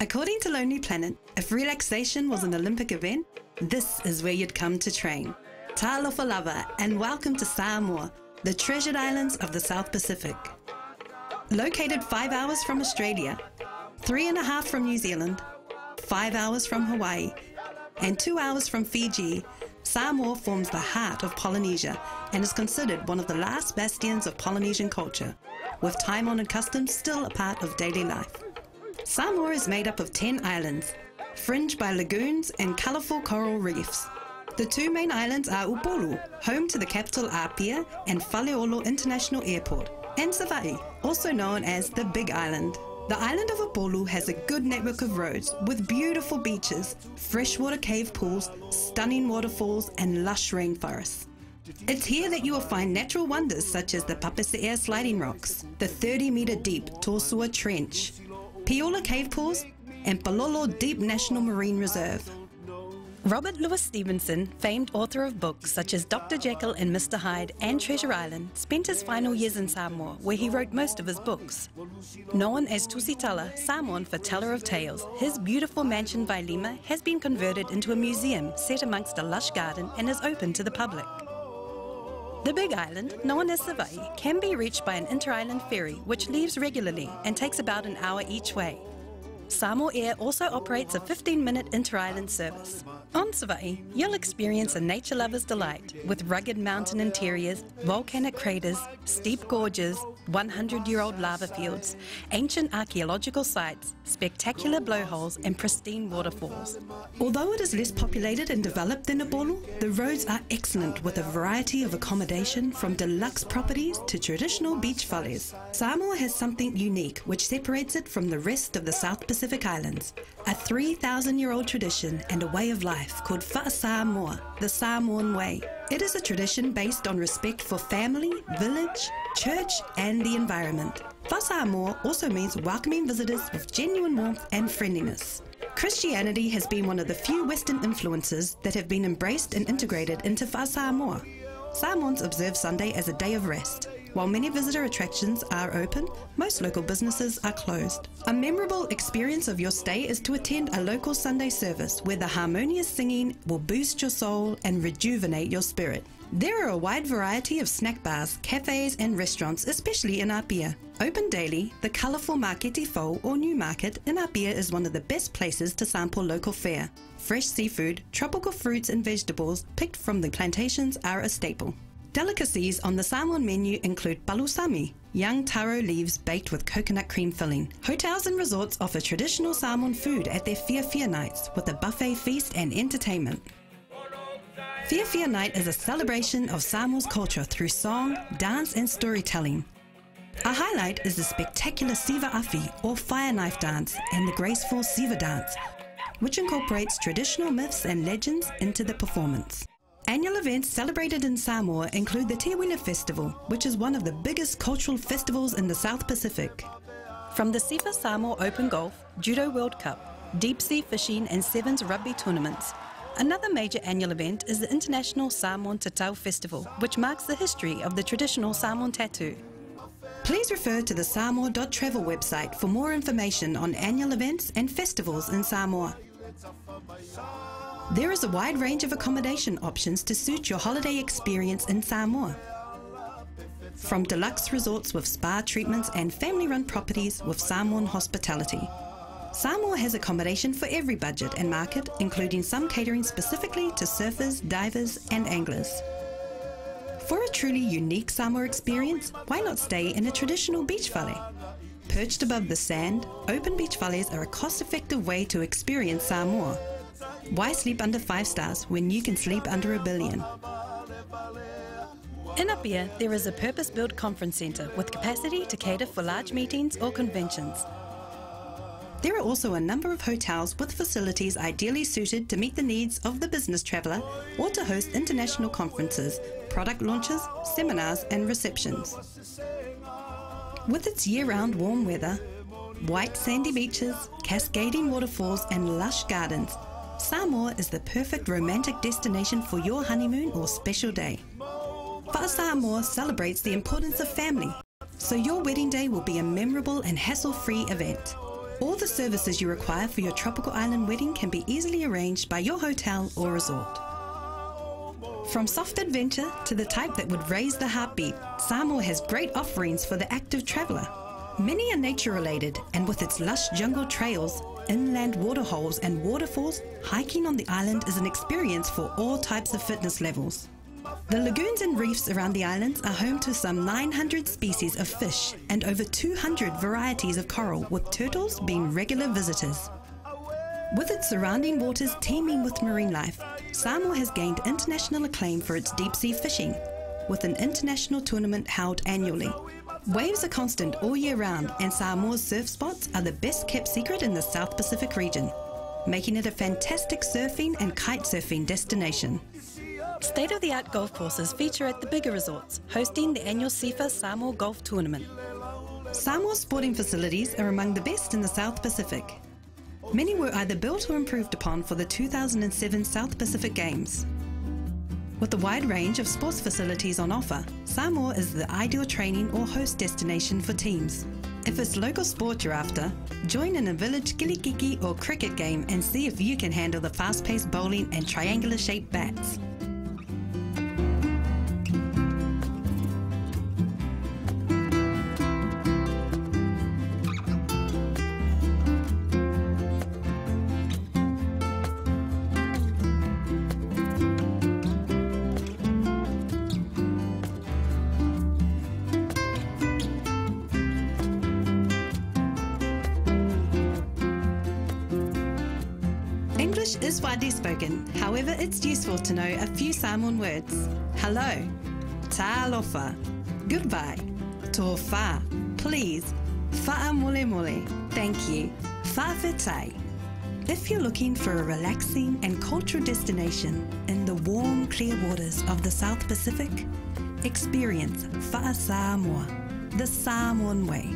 According to Lonely Planet, if relaxation was an Olympic event, this is where you'd come to train. Talofa lava and welcome to Samoa, the treasured islands of the South Pacific. Located five hours from Australia, three and a half from New Zealand, five hours from Hawaii, and two hours from Fiji, Samoa forms the heart of Polynesia and is considered one of the last bastions of Polynesian culture, with time honored customs still a part of daily life. Samoa is made up of 10 islands, fringed by lagoons and colourful coral reefs. The two main islands are Upolu, home to the capital Apia and Faleolo International Airport, and Savaii, also known as the Big Island. The island of Upolu has a good network of roads with beautiful beaches, freshwater cave pools, stunning waterfalls, and lush rainforests. It's here that you will find natural wonders such as the Papase'ea sliding rocks, the 30 metre deep To Sua Trench, Piula cave pools, and Palolo Deep National Marine Reserve. Robert Louis Stevenson, famed author of books such as Dr. Jekyll and Mr. Hyde and Treasure Island, spent his final years in Samoa, where he wrote most of his books. Known as Tusitala, Samoan for Teller of Tales, his beautiful mansion Vailima has been converted into a museum set amongst a lush garden and is open to the public. The Big Island, known as Savaii, can be reached by an inter-island ferry which leaves regularly and takes about an hour each way. Samoa Air also operates a 15-minute inter-island service. On Savaii, you'll experience a nature lover's delight with rugged mountain interiors, volcanic craters, steep gorges, 100-year-old lava fields, ancient archaeological sites, spectacular blowholes and pristine waterfalls. Although it is less populated and developed than Upolu, the roads are excellent with a variety of accommodation from deluxe properties to traditional beach fales. Samoa has something unique which separates it from the rest of the South Pacific Islands, a 3,000-year-old tradition and a way of life called Fa'asamoa, the Samoan way. It is a tradition based on respect for family, village, church, and the environment. Fa'asamoa also means welcoming visitors with genuine warmth and friendliness. Christianity has been one of the few Western influences that have been embraced and integrated into Fa'asamoa. Samoans observe Sunday as a day of rest. While many visitor attractions are open, most local businesses are closed. A memorable experience of your stay is to attend a local Sunday service where the harmonious singing will boost your soul and rejuvenate your spirit. There are a wide variety of snack bars, cafes, and restaurants, especially in Apia. Open daily, the colourful Maketi Fou or New Market in Apia is one of the best places to sample local fare. Fresh seafood, tropical fruits, and vegetables picked from the plantations are a staple. Delicacies on the Samoan menu include palusami, young taro leaves baked with coconut cream filling. Hotels and resorts offer traditional Samoan food at their Fia nights with a buffet feast and entertainment. Fia Fia Night is a celebration of Samoa's culture through song, dance, and storytelling. A highlight is the spectacular Siva Afi or fire knife dance and the graceful Siva dance, which incorporates traditional myths and legends into the performance. Annual events celebrated in Samoa include the Teuila Festival, which is one of the biggest cultural festivals in the South Pacific. From the SIFA Samoa Open Golf, Judo World Cup, deep sea fishing, and Sevens rugby tournaments, another major annual event is the International Samoan Tatau Festival, which marks the history of the traditional Samoan tattoo. Please refer to the Samoa.travel website for more information on annual events and festivals in Samoa. There is a wide range of accommodation options to suit your holiday experience in Samoa. From deluxe resorts with spa treatments and family run properties with Samoan hospitality. Samoa has accommodation for every budget and market, including some catering specifically to surfers, divers, and anglers. For a truly unique Samoa experience, why not stay in a traditional beach fale? Perched above the sand, open beach fales are a cost effective way to experience Samoa. Why sleep under five stars when you can sleep under a billion? In Apia, there is a purpose built conference centre with capacity to cater for large meetings or conventions. There are also a number of hotels with facilities ideally suited to meet the needs of the business traveller or to host international conferences, product launches, seminars, and receptions. With its year round warm weather, white sandy beaches, cascading waterfalls, and lush gardens, Samoa is the perfect romantic destination for your honeymoon or special day. Fa'asamoa celebrates the importance of family, so your wedding day will be a memorable and hassle-free event. All the services you require for your tropical island wedding can be easily arranged by your hotel or resort. From soft adventure to the type that would raise the heartbeat, Samoa has great offerings for the active traveller. Many are nature related, and with its lush jungle trails, inland waterholes, and waterfalls, hiking on the island is an experience for all types of fitness levels. The lagoons and reefs around the islands are home to some 900 species of fish and over 200 varieties of coral, with turtles being regular visitors. With its surrounding waters teeming with marine life, Samoa has gained international acclaim for its deep sea fishing, with an international tournament held annually. Waves are constant all year round, and Samoa's surf spots are the best kept secret in the South Pacific region, making it a fantastic surfing and kite surfing destination. State of the art golf courses feature at the bigger resorts, hosting the annual SIFA Samoa Golf Tournament. Samoa's sporting facilities are among the best in the South Pacific. Many were either built or improved upon for the 2007 South Pacific Games. With a wide range of sports facilities on offer, Samoa is the ideal training or host destination for teams. If it's local sport you're after, join in a village kilikiki or cricket game and see if you can handle the fast paced bowling and triangular shaped bats. English is widely spoken, however, it's useful to know a few Samoan words. Hello, ta goodbye, to fa, please, fa'a mole mole, thank you, fa'afetai. If you're looking for a relaxing and cultural destination in the warm, clear waters of the South Pacific, experience Fa'a Samoa, the Samoan way.